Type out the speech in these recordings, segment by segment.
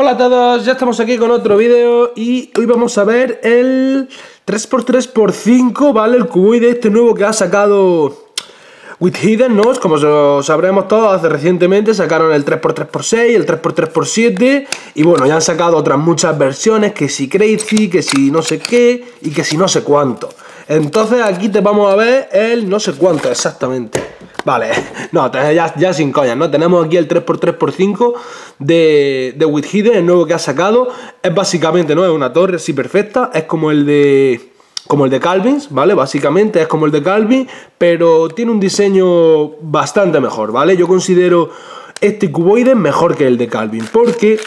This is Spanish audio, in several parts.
Hola a todos, ya estamos aquí con otro vídeo y hoy vamos a ver el 3x3x5, ¿vale? El cuboide este nuevo que ha sacado With Hidden, ¿no? Como sabremos todos, hace recientemente sacaron el 3x3x6, el 3x3x7 y bueno, ya han sacado otras muchas versiones, que si Crazy, que si no sé qué y que si no sé cuánto. Entonces aquí te vamos a ver el no sé cuánto exactamente. Vale, no, ya, sin coñas, ¿no? Tenemos aquí el 3x3x5 de, de With Hidden, el nuevo que ha sacado. Es básicamente, ¿no? Es una torre así perfecta, es como el de como el de Calvin, ¿vale? Básicamente es como el de Calvin, pero tiene un diseño bastante mejor, ¿vale? Yo considero este cuboide mejor que el de Calvin, porque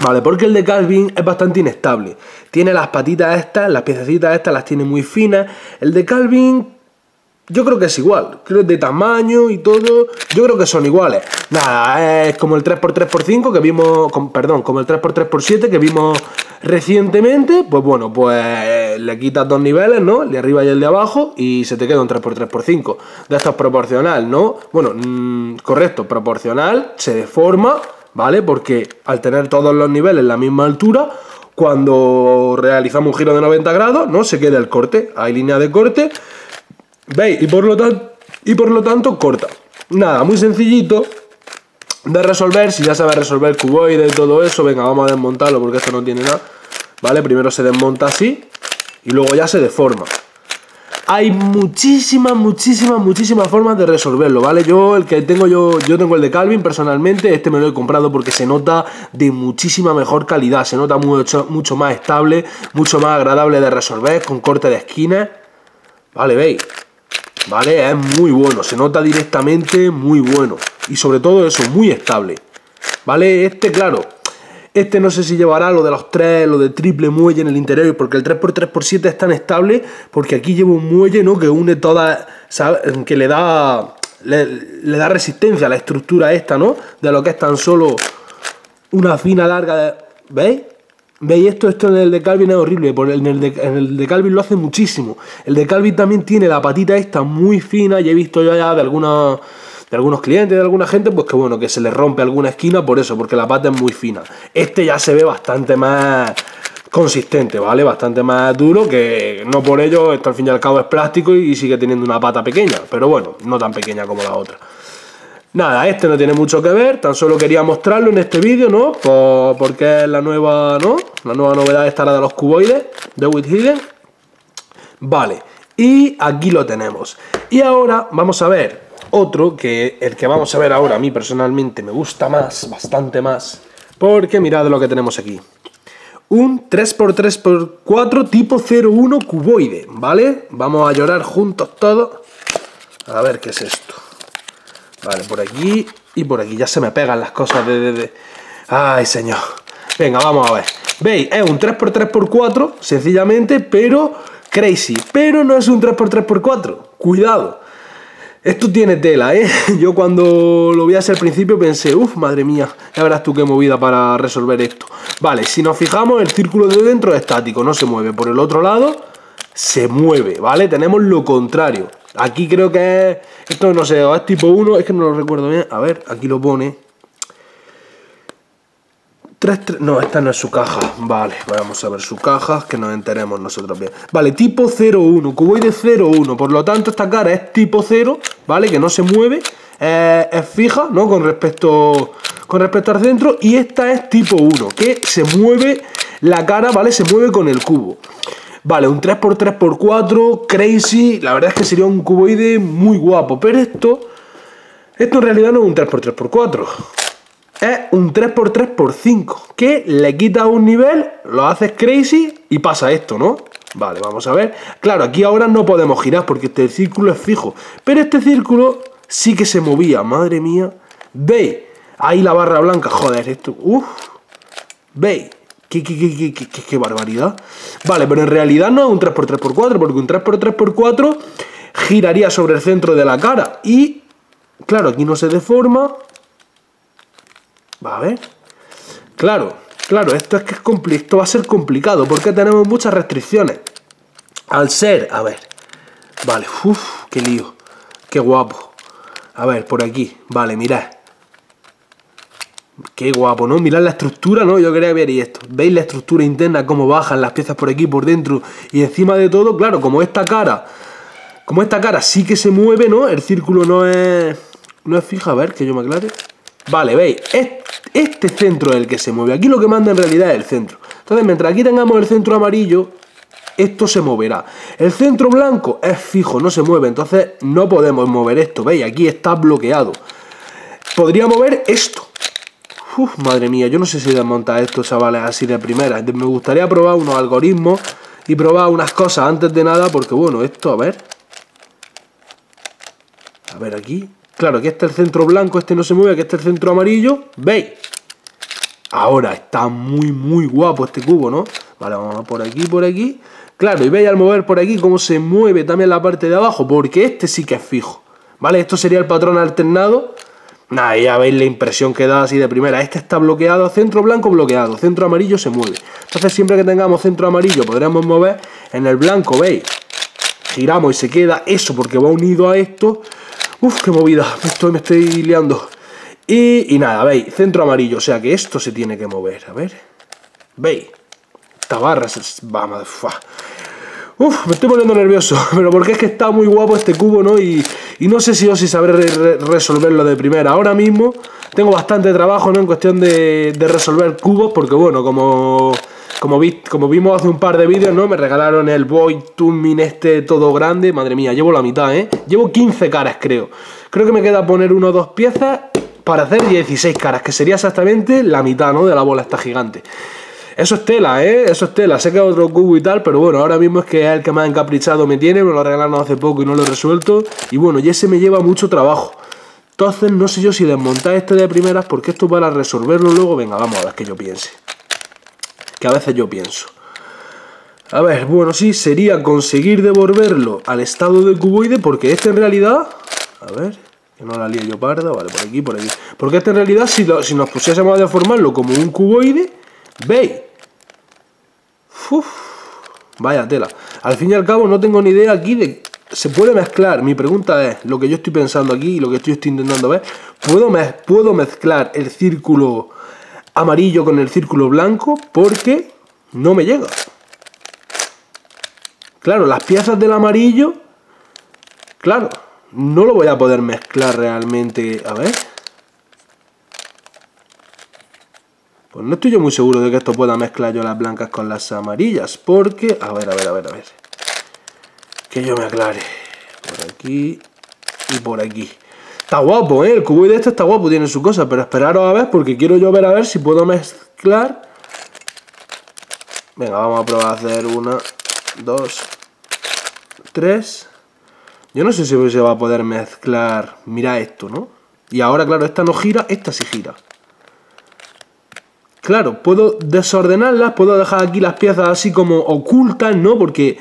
Vale, porque el de Calvin es bastante inestable. Tiene las patitas estas, las piececitas estas las tiene muy finas. El de Calvin yo creo que es igual, creo de tamaño y todo, yo creo que son iguales. Nada, es como el 3x3x5 que vimos, perdón, como el 3x3x7 que vimos recientemente, pues bueno, pues le quitas dos niveles, ¿no? El de arriba y el de abajo y se te queda un 3x3x5. De esto es proporcional, ¿no? Bueno, mm, correcto, proporcional, se deforma, ¿vale? Porque al tener todos los niveles la misma altura, cuando realizamos un giro de 90 grados, ¿no? Se queda el corte, hay línea de corte ¿Veis? Y por lo, tanto, corta. Nada, muy sencillito de resolver. Si ya sabes resolver cuboide y todo eso, venga, vamos a desmontarlo porque esto no tiene nada. ¿Vale? Primero se desmonta así y luego ya se deforma. Hay muchísimas, muchísimas, muchísimas formas de resolverlo, ¿vale? Yo el que tengo yo, yo tengo el de Calvin personalmente, este me lo he comprado porque se nota de muchísima mejor calidad, se nota mucho, mucho más estable, mucho más agradable de resolver, con corte de esquinas, ¿vale? ¿Veis? ¿Vale? Es muy bueno, se nota directamente muy bueno. Y sobre todo eso, muy estable, ¿vale? Este, claro, este no sé si llevará lo de los tres, lo de triple muelle en el interior, porque el 3x3x7 es tan estable, porque aquí lleva un muelle, ¿no? Que une toda, que le da, le, da resistencia a la estructura esta, ¿no? De lo que es tan solo una fina larga, de, ¿veis? ¿Veis esto? Esto en el de Calvin es horrible, en el, de, en el de Calvin lo hace muchísimo. El de Calvin también tiene la patita esta muy fina y he visto ya de algunos de algunos clientes, de alguna gente, pues que bueno, que se le rompe alguna esquina por eso, porque la pata es muy fina. Este ya se ve bastante más consistente, ¿vale? Bastante más duro, que no por ello, esto al fin y al cabo es plástico y sigue teniendo una pata pequeña, pero bueno, no tan pequeña como la otra. Nada, este no tiene mucho que ver, tan solo quería mostrarlo en este vídeo, ¿no? porque es la nueva, ¿no? La nueva novedad esta de los cuboides de With Hidden. Vale, y aquí lo tenemos. Y ahora vamos a ver otro que el que vamos a ver ahora a mí personalmente me gusta más, bastante más, porque mirad lo que tenemos aquí. Un 3x3x4 tipo 01 cuboide, ¿vale? Vamos a llorar juntos todos. A ver qué es esto. Vale, por aquí y por aquí. Ya se me pegan las cosas de... Ay, señor. Venga, vamos a ver. ¿Veis? Es un 3x3x4, sencillamente, pero crazy. Pero no es un 3x3x4. Cuidado. Esto tiene tela, ¿eh? Yo cuando lo vi hacer al principio pensé, uff, madre mía, ya verás tú qué movida para resolver esto. Vale, si nos fijamos, el círculo de dentro es estático, no se mueve. Por el otro lado, se mueve, ¿vale? Tenemos lo contrario. Aquí creo que es... Esto no sé, es tipo 1, es que no lo recuerdo bien. A ver, aquí lo pone. 3, 3, no, esta no es su caja. Vale, vamos a ver su caja, que nos enteremos nosotros bien. Vale, tipo 01, cuboide 01. Por lo tanto, esta cara es tipo 0, ¿vale? Que no se mueve. es fija, ¿no? Con respecto, con respecto al centro. Y esta es tipo 1, que se mueve la cara, ¿vale? Se mueve con el cubo. Vale, un 3x3x4, crazy, la verdad es que sería un cuboide muy guapo, pero esto, esto en realidad no es un 3x3x4, es un 3x3x5, que le quita un nivel, lo haces crazy y pasa esto, ¿no? Vale, vamos a ver. Claro, aquí ahora no podemos girar porque este círculo es fijo, pero este círculo sí que se movía, madre mía. ¿Veis? Ahí la barra blanca, joder, esto, uff. ¿Veis? ¿Qué, qué, barbaridad. Vale, pero en realidad no es un 3x3x4, porque un 3x3x4 giraría sobre el centro de la cara. Y, claro, aquí no se deforma. Va a ver. Claro, claro, esto es que es esto va a ser complicado, porque tenemos muchas restricciones. Al ser, a ver. Vale, uff, qué lío. Qué guapo. A ver, por aquí. Vale, mirad. Qué guapo, ¿no? Mirad la estructura, ¿no? Yo quería ver y esto. ¿Veis la estructura interna? Cómo bajan las piezas por aquí, por dentro. Y encima de todo, claro, como esta cara... Como esta cara sí que se mueve, ¿no? El círculo no es... No es fija, a ver, que yo me aclare. Vale, veis, este centro es el que se mueve. Aquí lo que manda en realidad es el centro. Entonces, mientras aquí tengamos el centro amarillo, esto se moverá. El centro blanco es fijo, no se mueve, entonces no podemos mover esto. ¿Veis? Aquí está bloqueado. Podría mover esto. Madre mía, yo no sé si desmontar esto, chavales, así de primera. Me gustaría probar unos algoritmos y probar unas cosas antes de nada, porque bueno, esto, a ver. A ver, aquí. Claro, aquí está el centro blanco, este no se mueve, aquí está el centro amarillo. ¿Veis? Ahora está muy, muy guapo este cubo, ¿no? Vale, vamos por aquí, por aquí. Claro, y veis al mover por aquí cómo se mueve también la parte de abajo, porque este sí que es fijo. ¿Vale? Esto sería el patrón alternado. Nada, ya veis la impresión que da así de primera. Este está bloqueado, centro blanco bloqueado, centro amarillo se mueve. Entonces siempre que tengamos centro amarillo podremos mover en el blanco, ¿veis? Giramos y se queda eso porque va unido a esto. Uf, qué movida, estoy, me estoy liando. Y, nada, veis, centro amarillo, o sea que esto se tiene que mover, a ver. ¿Veis? Esta barra se... Vamos, Uf, me estoy poniendo nervioso, pero porque es que está muy guapo este cubo, ¿no? Y, no sé si yo si sabré resolverlo de primera. Ahora mismo tengo bastante trabajo, ¿no? En cuestión de, resolver cubos, porque bueno, como, como, vi, como vimos hace un par de vídeos, ¿no? Me regalaron el Void Tuning este todo grande. Madre mía, llevo la mitad, ¿eh? Llevo 15 caras, creo. Creo que me queda poner uno o dos piezas para hacer 16 caras, que sería exactamente la mitad, ¿no? De la bola esta gigante. Eso es tela, ¿eh? Eso es tela. Sé que otro cubo y tal, pero bueno, ahora mismo es que es el que más encaprichado me tiene. Me lo regalaron hace poco y no lo he resuelto. Y bueno, y ese me lleva mucho trabajo. Entonces, no sé yo si desmontar este de primeras, porque esto para resolverlo luego, venga, vamos a ver que yo piense. Que a veces yo pienso. A ver, bueno, sí, sería conseguir devolverlo al estado de cuboide, porque este en realidad... A ver, que no la lío yo parda, vale, por aquí, por aquí. Porque este en realidad, si, si nos pusiésemos a deformarlo como un cuboide, ¿veis? Vaya tela. Al fin y al cabo no tengo ni idea aquí de... Se puede mezclar, mi pregunta es, lo que yo estoy pensando aquí y lo que estoy, estoy intentando ver, ¿puedo, ¿puedo mezclar el círculo amarillo con el círculo blanco? Porque no me llega. Claro, las piezas del amarillo, claro, no lo voy a poder mezclar realmente. A ver. Pues no estoy yo muy seguro de que esto pueda mezclar yo las blancas con las amarillas. Porque... A ver, a ver, a ver, a ver. Que yo me aclare. Por aquí y por aquí. Está guapo, ¿eh? El cuboide este está guapo, tiene su cosa. Pero esperaros a ver porque quiero yo ver a ver si puedo mezclar. Venga, vamos a probar a hacer una, dos, tres... Yo no sé si se va a poder mezclar... Mira esto, ¿no? Y ahora, claro, esta no gira, esta sí gira. Claro, puedo desordenarlas, puedo dejar aquí las piezas así como ocultas, ¿no? Porque,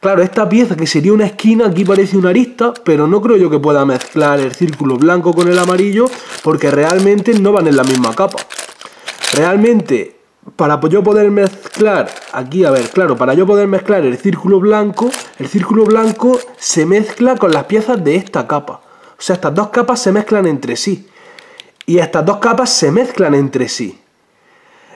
claro, esta pieza que sería una esquina, aquí parece una arista, pero no creo yo que pueda mezclar el círculo blanco con el amarillo, porque realmente no van en la misma capa. Realmente para yo poder mezclar, aquí a ver, claro, para yo poder mezclar el círculo blanco, el círculo blanco se mezcla con las piezas de esta capa. O sea, estas dos capas se mezclan entre sí. Y estas dos capas se mezclan entre sí.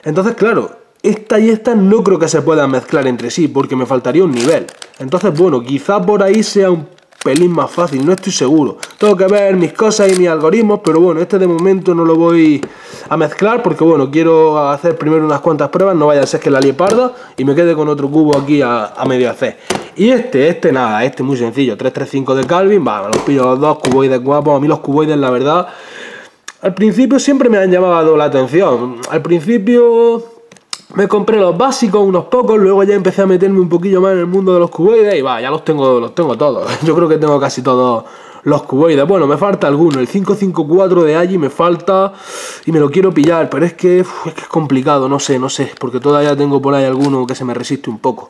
Entonces, claro, esta y esta no creo que se puedan mezclar entre sí, porque me faltaría un nivel. Entonces, bueno, quizá por ahí sea un pelín más fácil, no estoy seguro. Tengo que ver mis cosas y mis algoritmos, pero bueno, este de momento no lo voy a mezclar porque bueno, quiero hacer primero unas cuantas pruebas, no vaya a ser que la lie parda y me quede con otro cubo aquí a, medio hacer. Y este, este nada, este muy sencillo, 335 de Calvin, va, los pillo los dos cuboides guapos, a mí los cuboides la verdad... Al principio siempre me han llamado la atención. Al principio me compré los básicos, unos pocos, luego ya empecé a meterme un poquillo más en el mundo de los cuboides y va, ya los tengo, los tengo todos. Yo creo que tengo casi todos los cuboides. Bueno, me falta alguno, el 554 de allí me falta y me lo quiero pillar, pero es que, es que es complicado, no sé, no sé, porque todavía tengo por ahí alguno que se me resiste un poco.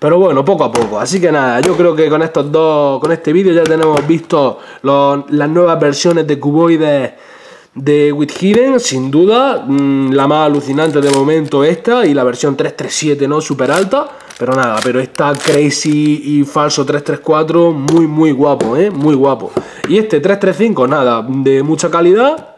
Pero bueno, poco a poco. Así que nada, yo creo que con estos dos, con este vídeo ya tenemos visto las nuevas versiones de cuboides de Hidden, sin duda, mm, la más alucinante de momento esta y la versión 337, ¿no? Súper alta, pero nada, pero esta Crazy y falso 334, muy, muy guapo, ¿eh? Muy guapo. Y este 335, nada, de mucha calidad,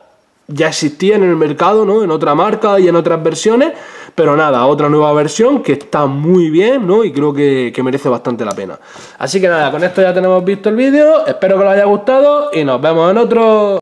ya existían en el mercado, ¿no? En otra marca y en otras versiones. Pero nada, otra nueva versión que está muy bien, ¿no? Y creo que, que merece bastante la pena. Así que nada, con esto ya tenemos visto el vídeo. Espero que os haya gustado y nos vemos en otro.